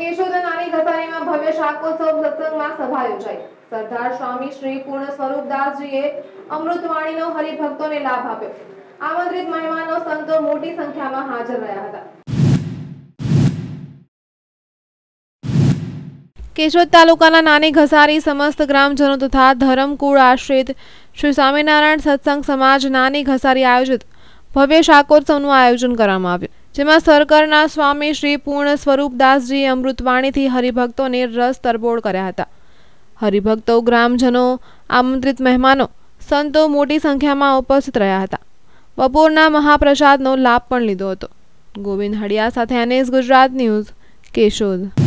કેશોદ નાની ઘસારીમાં ભવ્ય શાકોત્સવ સત્સંગમાં સભા યોજાઈ. સરદાર સ્વામી શ્રી પૂર્ણ સ્વરૂપદાસજીએ અમૃતવાણીનો હરિભક્તોને લાભ આપ્યો. આમંત્રિત મહેમાનો સંતો મોટી સંખ્યામાં હાજર રહ્યા હતા. કેશોદ તાલુકાના નાની ઘસારી સમસ્ત ગ્રામજનો તથા ધરમકુળ આશ્રિત શ્રી સ્વામિનારાયણ સત્સંગ સમાજ નાની ઘસારી આયોજિત ભવ્ય શાકોત્સવનું આયોજન કરવામાં આવ્યું. જેમાં સરકારના સ્વામી શ્રી પૂર્ણ સ્વરૂપદાસજી અમૃતવાણીથી હરિભક્તોને રસ તરબોળ કર્યા હતા. હરિભક્તો, ગ્રામજનો, આમંત્રિત મહેમાનો, સંતો મોટી સંખ્યામાં ઉપસ્થિત રહ્યા હતા. બપોરના મહાપ્રસાદનો લાભ પણ લીધો હતો. ગોવિંદ હડિયા સાથે એનએસ ગુજરાત ન્યૂઝ, કેશોદ.